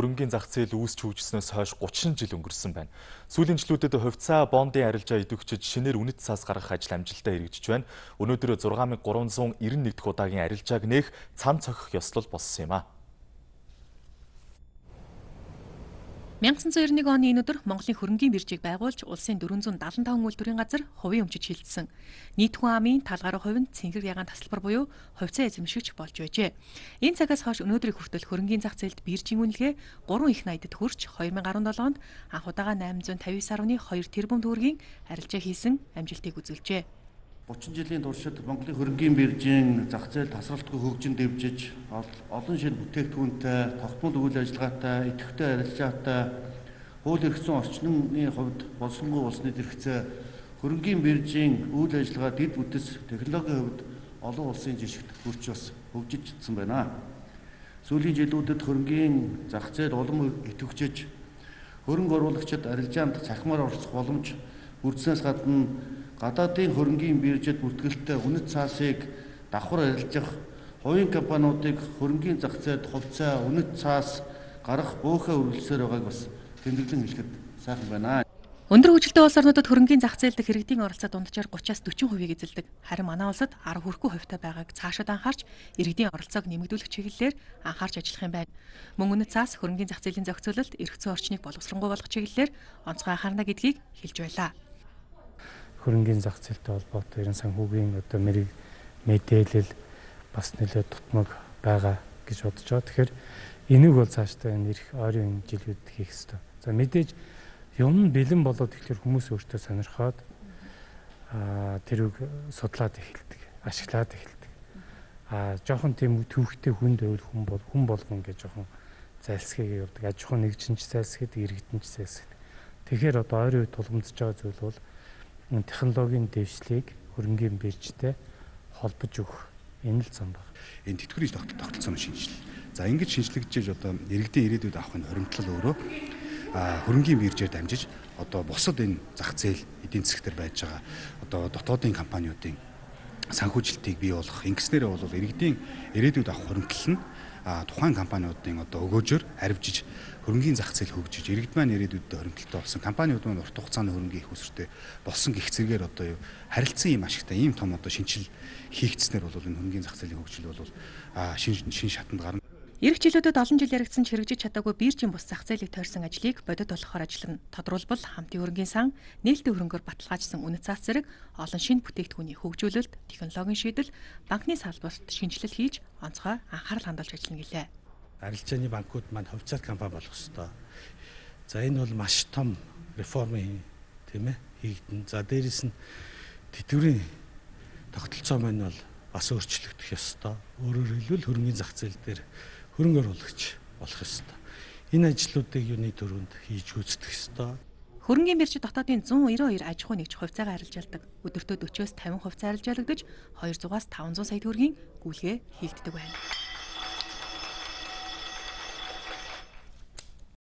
Хөрөнгийн зах зээл үүсч хөгжснөөс хойш 30 жил өнгөрсөн байна. Сүүлийн жилүүдэд хувьцаа бондын арилжаа идэвхжиж шинээр үнэт цаас гаргах ажил амжилттай эргэжиж байна. Өнөөдөр 6391 дахь удаагийн арилжааг нээх цам цохих ёслол болсон юм а. 1991 оны энэ өдөр Монголын хөрөнгийн биржийг байгуулж улсын 475 үйлдвэрийн газар хувийн өмчөж хилцсэн. Нийт хүн амын талгаараа хувь нь цэнхэр ягаан тасалбар буюу хувьцаа эзэмшигч болж байжээ. Энэ цагаас хойш өнөөдрийг хүртэл хөрөнгийн зах зээлд биржийн үнэлгээ 3 их найдад хүрч 2017 онд анх удаага 859.2 тэрбум төгрөгийн арилжаа хийсэн амжилтыг үзүүлжээ. 30 жилийн туршид Монголын хөрөнгийн биржийн зах зээл тасралтгүй хөгжин дэвжиж олон шин бүтээгдэхүүнтэй, тогтмол үйл ажиллагаатай, идэвхтэй арилжаатай хууль эрх зүйн орчны хувьд болсонгүй улсны зэрэгцээ хөрөнгийн биржийн үйл ажиллагаа дэд бүтэц технологийн хувьд олон улсын жишгт хүрч бас хөгжижсэн байна. Сүүлийн жилүүдэд хөрөнгийн зах зээл улам идэвхжиж хөрөнгө оруулагчид арилжаанд цахимаар оролцох боломж бүрдснээс гадна гадаадын хөрөнгийн биржэд бүртгэлтэй үнэт цаасыг давхар арилжах хувийн компаниудыг хөрөнгийн зах зээлд хувьцаа үнэт цаас гарах бөөхөө үргэлжлэсээр байгааг бас тэмдэглэн хэлэхэд сайхан байна. Өндөр хөгжилтэй улс орнуудад хөрөнгийн зах зээл дэх иргэдийн оролцоо дунджаар 30-аас 40% эзэлдэг. Харин манай улсад 10 хүрэхгүй хувьтай байгааг цаашид анхаарч иргэдийн оролцоог нэмэгдүүлэх чиглэлээр анхаарч ажиллах юм байна. Мөн үнэт цаас хөрөнгийн зах зээлийн зохицуулалт эрх зүйн орчныг боловсронгуй болгох чиглэлээр онцгой анхаарна гэдгийг хэлж байлаа хөрөнгөний зах зээлтэй холбоотой ерэн санхүүгийн одоо мэрэг мэдээлэл бас нэлээд тутмаг байгаа гэж бодож байгаа. Тэгэхээр энийг бол цаашдаа энэ ирэх ойрын жилүүд хийх хэрэгтэй. За мэдээж юм нь бэлэн болоод тэгэхээр хүмүүс өөртөө сонирхоод аа тэрийг судлаад эхэлдэг, ашиглаад эхэлдэг. Аа жоохон тийм төвхтэй хүнд байвал хүн бол хүн болгон гэж жоохон зайлсхийгээ явдаг. Аж ахуйн нэгжинч зайлсхийдэг, иргэдэнч зайлсхийдэг. Тэгэхээр одоо ойрын үед тулгамдж байгаа зүйл бол технологийн дэвшлийг хөрөнгийн биржтэй холбож өгөх энэ л зам баг. Энэ тэтгэврийн тогтолцооны шинжилэл. За ингэж шинжлэгдэж одоо иргэдийн ирээдүйд авах нь хоримтлал өөрөө хөрөнгийн биржээр дамжиж одоо бусад энэ зах зээл эдийн засгтэр байж байгаа одоо дотоодын компаниудын санхүүжилтийг бий болгох ингэснээрээ бол иргэдийн ирээдүйд авах хоримтлал нь тухайн компаниудын одоо өгөөжөөр харивжиж хөрөнгийн зах зээл хөгжиж иргэд маань ирээдүйд хоригдлолтой болсон компаниуд маань урт хугацааны хөрөнгийн их усртэй болсон гих зэрэгээр одоо юу харилцан юм ашигтай ийм том одоо шинжил хийгдснээр бол энэ хөрөнгийн зах зээлийн хөгжил бол шин шин шатанд гарна Ирэх жилүүдэд олон жил яригдсан чирэгжиж чадаагүй биржийн бус зах зээлийг тойрсон ажлыг бодит болохоор ажиллана. Тодруулбал хамтын хөрөнгөний сан, нээлттэй хөрөнгөөр баталгаажсан үнэт цаас зэрэг олон шинэ бүтээгдэхүүний хөгжүүлэлт, технологийн шийдэл, банкны салбарт шинжилэл хийж онцгой анхаарал хандуулж ажиллана гэлээ. Арилжааны банкуд маань хувьцаат компани болох ёстой. За энэ бол маш том реформ тийм ээ хийгдэн. За дээрэс нь тэтгэврийн тогтолцоо маань бол бас өөрчлөгдөх ёстой. Өөрөөр хэлбэл хөрөнгөний зах зээл дээр хөрөнгө оруулагч болох ёстой. Энэ ажлуудыг юуны дөрөнд хийж гүйцэтгэх ёстой. Хөрөнгөний бирж дотоодын 192 аж ахуй нэгж хувьцаагаа арилжаалдаг. Өдөртөө 40-оос 50 хувьцаа арилжаалагдаж 200-аас 500 сая төгрөгийн гүйлгээ хийгддэг байна.